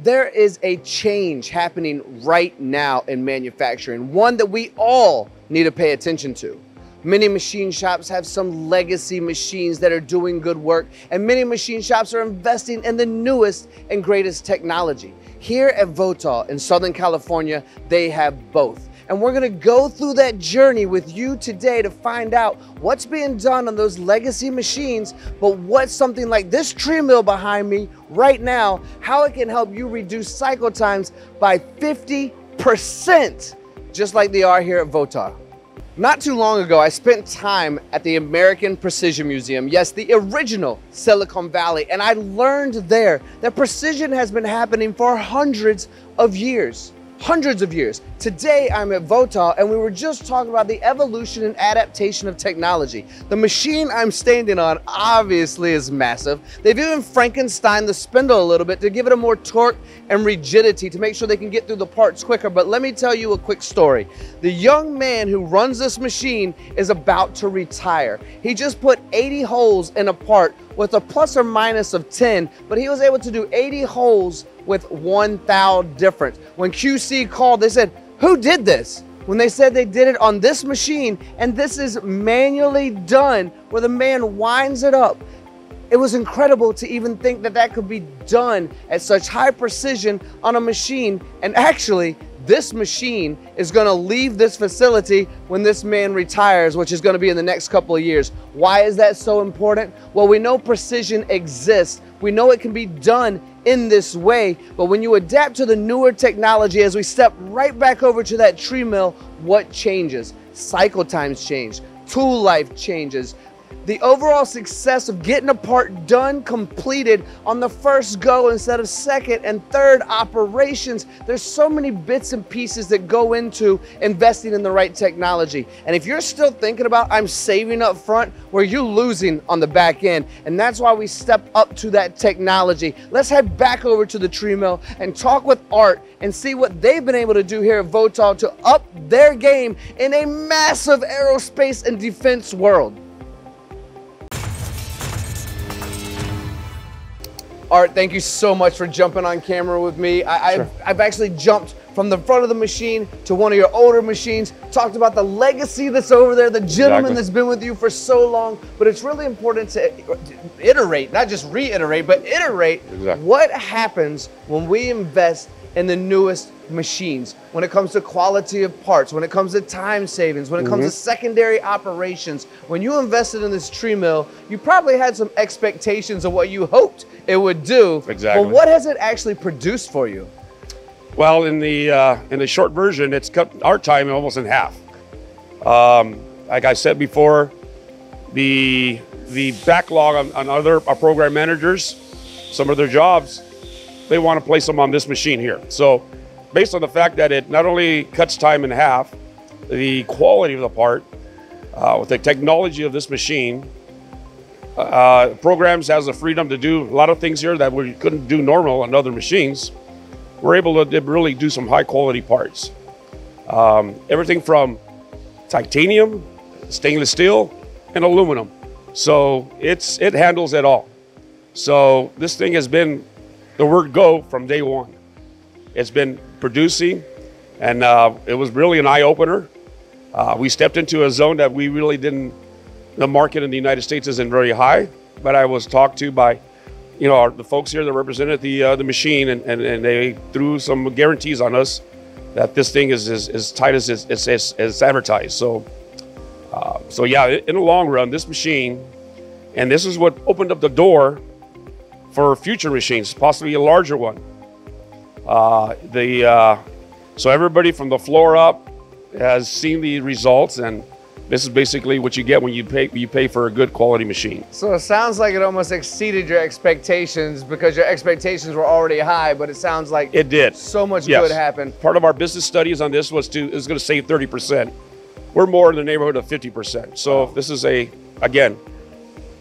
There is a change happening right now in manufacturing, one that we all need to pay attention to. Many machine shops have some legacy machines that are doing good work, and many machine shops are investing in the newest and greatest technology. Here at Votaw in Southern California, they have both. And we're gonna go through that journey with you today to find out what's being done on those legacy machines, but what's something like this Trimill behind me right now, how it can help you reduce cycle times by 50%, just like they are here at Votaw. Not too long ago, I spent time at the American Precision Museum, yes, the original Silicon Valley, and I learned there that precision has been happening for hundreds of years hundreds of years. Today I'm at Votaw, and we were just talking about the evolution and adaptation of technology. The machine I'm standing on obviously is massive. They've even Frankenstein the spindle a little bit to give it a more torque and rigidity to make sure they can get through the parts quicker. But let me tell you a quick story. The young man who runs this machine is about to retire. He just put 80 holes in a part with a plus or minus of 10, but he was able to do 80 holes with one thou difference. When QC called, they said, who did this? When they said they did it on this machine, and this is manually done, where the man winds it up. It was incredible to even think that that could be done at such high precision on a machine. And actually, this machine is going to leave this facility when this man retires, which is going to be in the next couple of years. Why is that so important? Well, we know precision exists. We know it can be done in this way, but when you adapt to the newer technology, as we step right back over to that Trimill, what changes? Cycle times change, tool life changes, the overall success of getting a part done, completed on the first go instead of second and third operations. There's so many bits and pieces that go into investing in the right technology. And if you're still thinking about I'm saving up front, where you're losing on the back end. And that's why we step up to that technology. Let's head back over to the Trimill and talk with Art and see what they've been able to do here at Votaw to up their game in a massive aerospace and defense world. Art, thank you so much for jumping on camera with me. I, have I've actually jumped from the front of the machine to one of your older machines, talked about the legacy that's over there, the gentleman exactly. that's been with you for so long. But it's really important to iterate, not just reiterate, but iterate exactly. what happens when we invest in the newest machines, when it comes to quality of parts, when it comes to time savings, when it comes mm -hmm. to mm-hmm. secondary operations. When you invested in this Trimill, you probably had some expectations of what you hoped it would do. Exactly. But what has it actually produced for you? Well, in the uh, in the short version, it's cut our time almost in half. Um, like I said before, the the backlog on, on other our program managers, some of their jobs, they want to place them on this machine here. So, based on the fact that it not only cuts time in half, the quality of the part, uh, with the technology of this machine, uh, programs has the freedom to do a lot of things here that we couldn't do normal on other machines. We're able to really do some high quality parts. Um, everything from titanium, stainless steel, and aluminum. So it's it handles it all. So this thing has been the word go from day one. It's been producing, and uh, it was really an eye opener. Uh, we stepped into a zone that we really didn't the market in the United States isn't very high, but I was talked to by, you know, our, the folks here that represented the uh, the machine, and, and, and they threw some guarantees on us that this thing is as, as tight as it's, as, as advertised. So, uh, so yeah, in the long run, this machine, and this is what opened up the door for future machines, possibly a larger one. Uh, the uh, so everybody from the floor up has seen the results and this is basically what you get when you pay you pay for a good quality machine. So it sounds like it almost exceeded your expectations because your expectations were already high, but it sounds like it did. So much yes. good happened. Part of our business studies on this was to is going to save 30%. We're more in the neighborhood of 50%. So this is a again,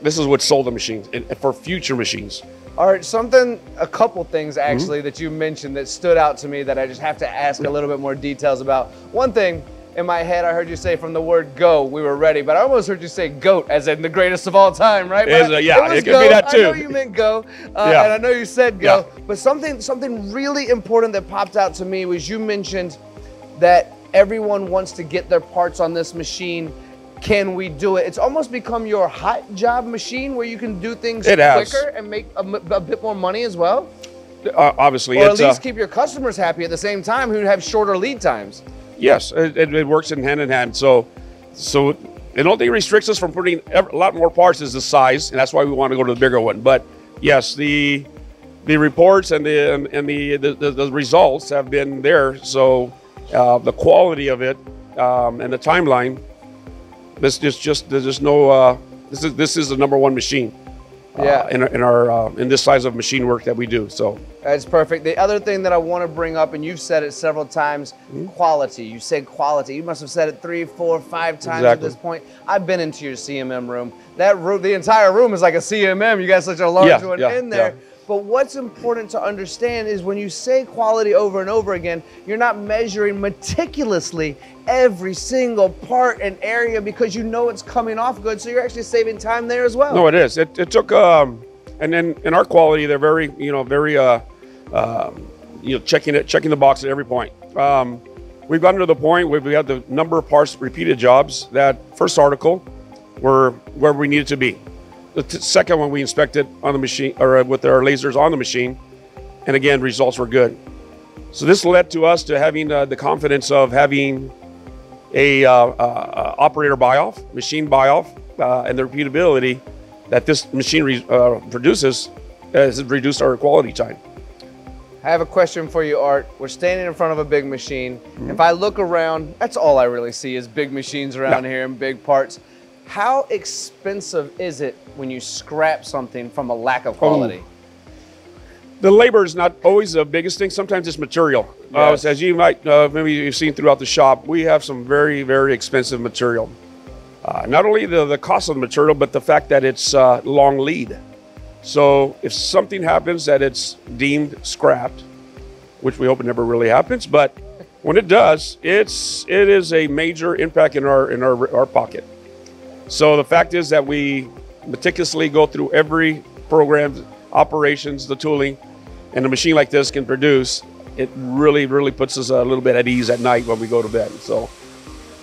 this is what sold the machines and for future machines. All right, something, a couple things actually mm -hmm. that you mentioned that stood out to me that I just have to ask a little bit more details about. One thing, in my head, I heard you say from the word go, we were ready, but I almost heard you say goat, as in the greatest of all time, right? It is, uh, yeah, was it could be that too. I know you meant go, uh, Yeah. and I know you said go, Yeah. but something something really important that popped out to me was you mentioned that everyone wants to get their parts on this machine. Can we do it? It's almost become your hot job machine where you can do things It has. quicker and make a bit more money as well, Uh, obviously, or at least uh, keep your customers happy at the same time who have shorter lead times. Yes, it, it, works in hand in hand. So, so the only thing restricts us from putting a lot more parts is the size, and that's why we want to go to the bigger one. But yes, the the reports and the and, the, the the results have been there. So uh, the quality of it um, and the timeline. This just just there's just no. Uh, this is this is the number one machine. Uh, Yeah. in our, in our uh, in this size of machine work that we do. So That's perfect. The other thing that I want to bring up, and you've said it several times, Mm-hmm. quality. You said quality. You must have said it three, four, five times at this point. I've been into your CMM room. That room, the entire room is like a CMM. You got such a large Yeah, one yeah, in there. yeah. But what's important to understand is when you say quality over and over again, you're not measuring meticulously every single part and area because you know it's coming off good. So you're actually saving time there as well. no, it is. It, it took um, and then in our quality, they're very you know very uh, um, you know checking it checking the box at every point. Um, we've gotten to the point where we have the number of parts repeated jobs that first article were where we needed to be. The t- second one we inspected on the machine or uh, with our lasers on the machine, and again results were good. So this led to us to having uh, the confidence of having a uh, uh, uh, operator buy off, machine buy off, uh, and the repeatability that this machine re- uh, produces has reduced our quality time. I have a question for you, Art. We're standing in front of a big machine. If I look around, that's all I really see is big machines around Yeah. here and big parts. How expensive is it when you scrap something from a lack of quality? The labor is not always the biggest thing. Sometimes it's material. Uh, as you might uh, maybe you've seen throughout the shop, we have some very very expensive material. Uh, not only the, the cost of the material, but the fact that it's uh, long lead. So if something happens that it's deemed scrapped, which we hope it never really happens, but when it does, it's it is a major impact in our in our our pocket. So the fact is that we meticulously go through every program, operations, the tooling, and a machine like this can produce. It really, really puts us a little bit at ease at night when we go to bed. So,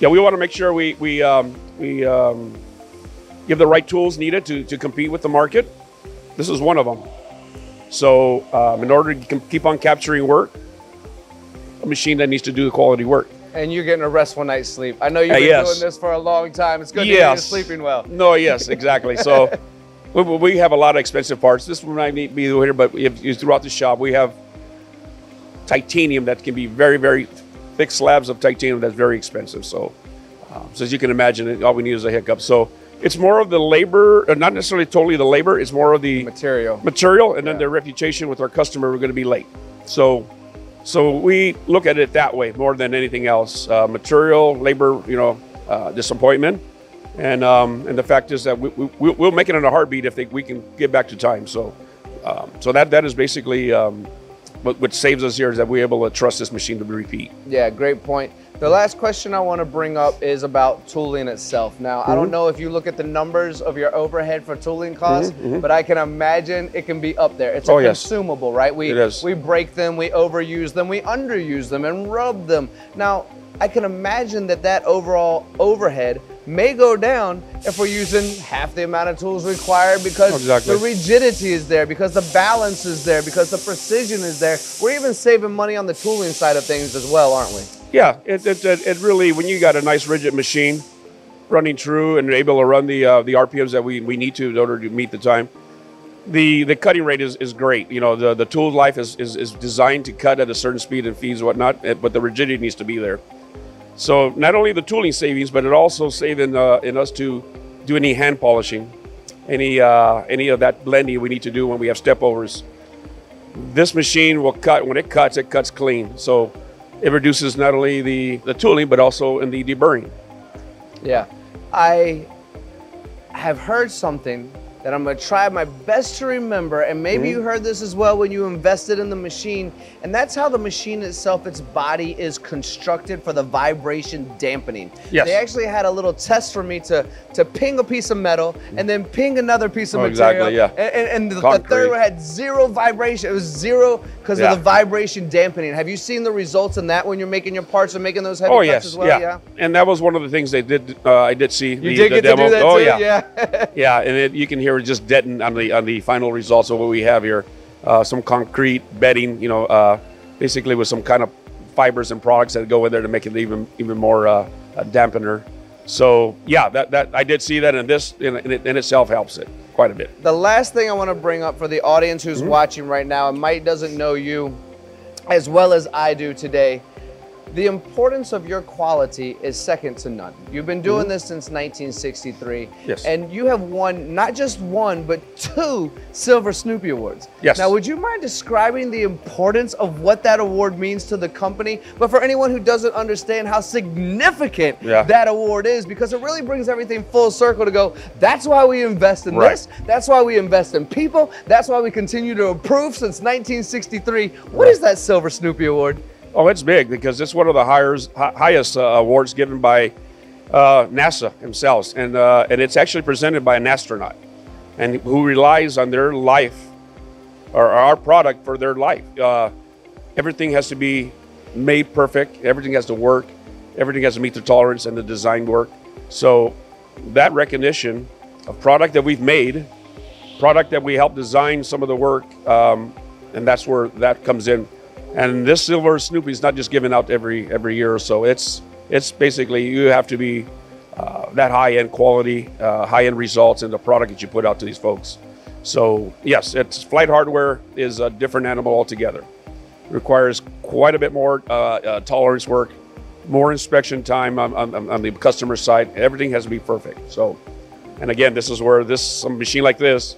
yeah, we want to make sure we we um, we um, give the right tools needed to to compete with the market. This is one of them. So, um, in order to keep on capturing work, a machine that needs to do the quality work. And you're getting a restful night's sleep. I know you've Uh, been yes. doing this for a long time. It's good to hear you're sleeping well. No, yes, exactly. So we, we have a lot of expensive parts. This one might be here, but we have, throughout the shop, we have titanium that can be very, very thick slabs of titanium that's very expensive. So, um, so as you can imagine, all we need is a hiccup. So it's more of the labor, uh, not necessarily totally the labor. It's more of the Material. material and then Yeah. their reputation with our customer. We're going to be late. So, so we look at it that way more than anything else. Uh, material, labor, you know, uh, disappointment, and um, and the fact is that we, we, we'll make it in a heartbeat if they, we can get back to time. So, um, so that that is basically um, what, what saves us here is that we're able to trust this machine to repeat. Yeah, great point. The last question I want to bring up is about tooling itself. Now, I Mm-hmm. don't know if you look at the numbers of your overhead for tooling costs, but I can imagine it can be up there. It's a Mm-hmm, Oh, yes. consumable, right? We It is. we break them, we overuse them, we underuse them and rub them. Now, I can imagine that that overall overhead may go down if we're using half the amount of tools required because Exactly. the rigidity is there, because the balance is there, because the precision is there. We're even saving money on the tooling side of things as well, aren't we? Yeah, it, it, it, really when you got a nice rigid machine running true and able to run the uh, the RPMs that we, we need to in order to meet the time, the the cutting rate is, is great. You know the the tool life is, is, is designed to cut at a certain speed and feeds whatnot, eh, but the rigidity needs to be there. So not only the tooling savings, but it also saving uh, in us to do any hand polishing, any uh, any of that blending we need to do when we have step overs. This machine will cut when it cuts, it cuts clean. So it reduces not only the, the tooling but also in the deburring. Yeah. I have heard something that I'm gonna try my best to remember, and maybe Mm-hmm. you heard this as well when you invested in the machine, and that's how the machine itself, its body is constructed for the vibration dampening. Yes. They actually had a little test for me to to ping a piece of metal and then ping another piece of Oh, material. exactly, yeah. And, and, and the, the third one had zero vibration. It was zero because Yeah. of the vibration dampening. Have you seen the results in that when you're making your parts and making those heavy Oh cuts yes, as well? yeah. and that was one of the things they did. Uh, I did see You the, did the get demo. to do that oh too? yeah, Yeah. yeah, and it, you can hear it just deaden on the on the final results of what we have here. Uh, some concrete bedding, you know, uh, basically with some kind of fibers and products that go in there to make it even even more uh, a dampener. So yeah, that that I did see that, and this in, in, in itself helps it quite a bit. The last thing I want to bring up for the audience who's Mm-hmm. watching right now, and Mike doesn't know you as well as I do today. The importance of your quality is second to none. You've been doing this since 1963. Mm-hmm. Yes. And you have won not just one, but two Silver Snoopy Awards. Yes. Now, would you mind describing the importance of what that award means to the company? But for anyone who doesn't understand how significant Yeah. that award is, because it really brings everything full circle to go, that's why we invest in Right. this. That's why we invest in people. That's why we continue to improve since 1963. What is that Silver Snoopy Award? Oh, it's big because it's one of the highest, highest uh, awards given by uh, NASA themselves, and uh, and it's actually presented by an astronaut, and who relies on their life or our product for their life. Uh, everything has to be made perfect. Everything has to work. Everything has to meet the tolerance and the design work. So that recognition of product that we've made, product that we helped design some of the work, um, and that's where that comes in. And this silver Snoopy is not just given out every every year or so. It's it's basically you have to be uh, that high end quality, uh, high end results in the product that you put out to these folks. So yes, it's flight hardware is a different animal altogether. Requires quite a bit more uh, uh, tolerance work, more inspection time on, on, on the customer side. Everything has to be perfect. So, and again, this is where this some machine like this,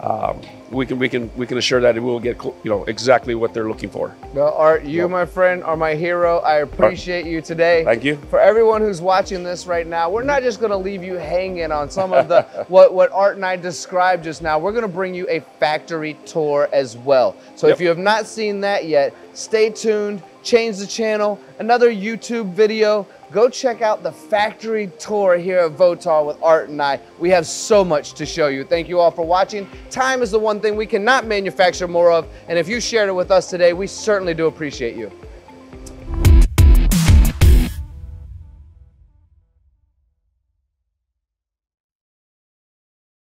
um, we can we can we can assure that we will get you know exactly what they're looking for. Well, Art, you, my friend, are my hero. I appreciate you today. Thank you. For everyone who's watching this right now, we're not just going to leave you hanging on some of the what what Art and I described just now. We're going to bring you a factory tour as well. So if you have not seen that yet, stay tuned. Change the channel. Another YouTube video. Go check out the factory tour here at Votaw with Art and I. We have so much to show you. Thank you all for watching. Time is the one thing we cannot manufacture more of, and if you shared it with us today, we certainly do appreciate you.